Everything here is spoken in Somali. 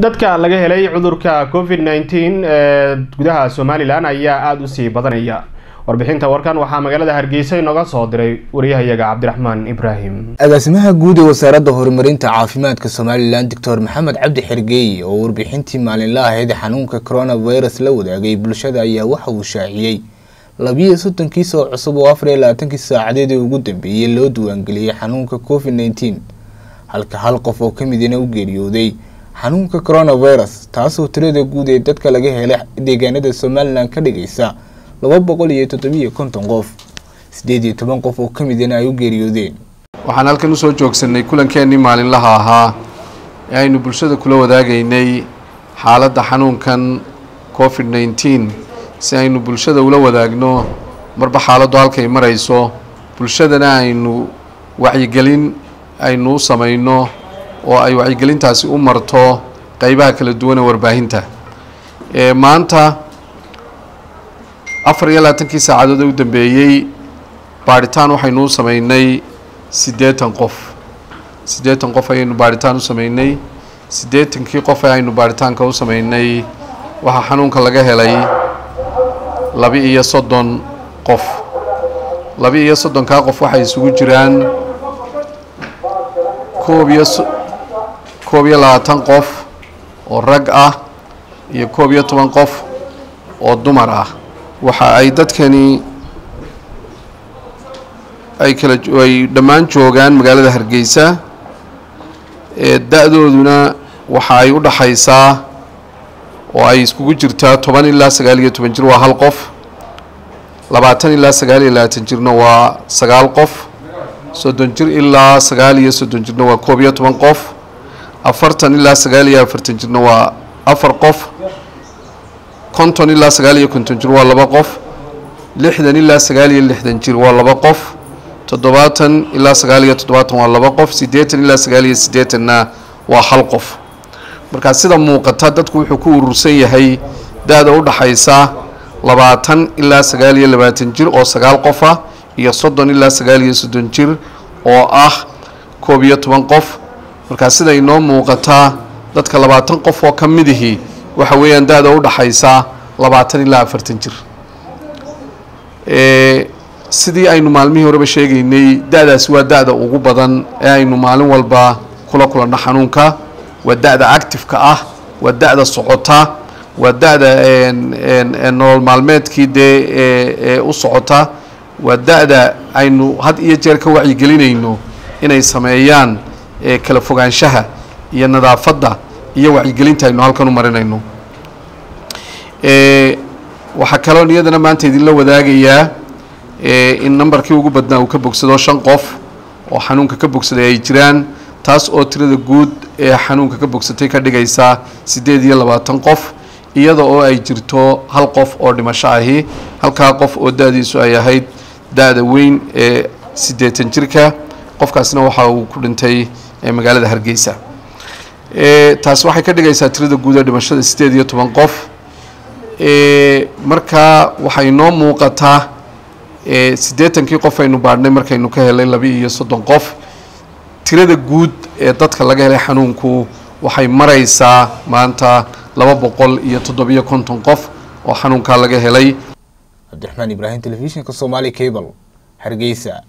dadka laga helay cudurka covid nneteen ee gudaha somalilan ayaa aada u sii badanaya. Warbixinta warkan waxaa magaalada hargeysa inooga soo diray wariyahayaga cabdiraxmaan ibraahim. Agaasimaha guud ee wasaaradda horumarinta caafimaadka somalilan doctor maxamed cabdi xergeeye oo warbixintii maalinla ahayd xanuunka coronavirus la wadaagay bulshada ayaa waxa uu shaaciyey labiyo soddonkii soo cusub oo afar iyo labaatankii saacadeed ee ugu dambeeyey loo diiwaangeliyey xanuunka covid nneteen halka hal qof oo kamidina u geeriyooday xanuunka coronavirus taasoo tirada guud ee dadka laga helay deegaanada somalilan ka dhigaysa laba boqol iyo toddobiyo konton qof. Sideed iyo toban qof oo ka midina ay u geeriyoodeen. Waxaan halkan u soo joogsanay kulankeenii maalinlaha ahaa ee aynu bulshada kula wadaagaynay xaaladda xanuunkan covid nneteen si aynu bulshada ula wadaagno marba xaaladdu halkay marayso bulshadana aynu wacyigelin aynu u samayno oo ay wacyigelintaasi u marto qeybaha kala duwan ee warbaahinta maanta afar iyo labaatankii saacadood ee u dambeeyey baadhitaan u sameynay siddeetan qof. Siddeetan qof ayaynu baadhitaan u sameynay siddeetankii qof ee aynu baadhitaanka u sameynay waxaa xanuunka laga helay laba-iyo soddon qof. Laba-iyo soddonkaa qof waxay isugu jiraan koob iyo koob iyo labaatan qof oo rag ah iyo koob iyo toban qof oo dumar ah. Waxa ay dadkani ay kala ay dhammaan joogaan magaalada hargeysa ee da-dooduna waxa ay u dhaxaysaa oo ay iskugu jirtaa toban ilaa sagaal iyo toban jir waa hal qof. Labaatan ilaa sagaal iyo labaatan jirna waa sagaal qof. Soddon jir ilaa sagaal iyo soddon jirna waa koob iyo toban qof afartan ilaa sagaal iyo afartan jirna waa afar qof. Konton ilaa sagaal iyo konton jir waa laba qof. Lixdan ilaa sagaal iyo lixdan jir waa laba qof. Toddobaatan ilaa sagaal iyo toddobaatan waa laba qof. Siddeetan ilaa sagaal iyo siddeetanna waa hal qof. Markaa sida muuqata dadku wuxuu ku urursan yahay da-da u dhaxaysa labaatan ilaa sagaal iyo labaatan jir oo sagaal qof ah iyo soddon ilaa sagaal iyo soddon jir oo ah koob iyo toban qof markaa sida inoo muuqataa dadka labaatan qof oo ka midihii waxa weeyaan da-da u dhaxaysa labaatan ilaa afartan jir. Sidii aynu maalmihii horeba sheegaynay da-daasi waa da-da ugu badan ee aynu maalin walba kula kulanno xanuunka. Waa da-da actifeka ah waa da-da socota waa da-da nolol maalmeedkii dee ee u socota. Waa da-da aynu had iyo jeer ka wacyigelinayno inay sameeyaan kala fogaanshaha iyo nadaafadda iyo wacyigelinta aynu halkan u marinayno. Waxaa kaloo iyadana maanta idinla wadaagayaa in nambarkii ugu badnaa uu ka bogsado shan qof oo xanuunka ka bogsaday ay jiraan taas oo tirada guud ee xanuunka ka bogsatay ka dhigaysa siddeed iyo labaatan qof iyada oo ay jirto hal qof oo dhimasho ahi halkaa qof oo da-diisu ay ahayd da-da weyn ee siddeetan jirka. Qofkaasna waxa uu ku dhintay magaalada hargeysa. Taasi waxay ka dhigaysaa tirada guud ee dhimashada siddeed iyo toban qof. Markaa waxay noo muuqataa siddeetankii qof aynu baadhnay markaynu ka helay laba iyo soddon qof tirada guud ee dadka laga helay xanuunku waxay maraysaa maanta laba boqol iyo toddobiyo konton qof oo xanuunkaa laga helay. Cabdiraxmaan ibraahim telefishinka somaali cable hargeysa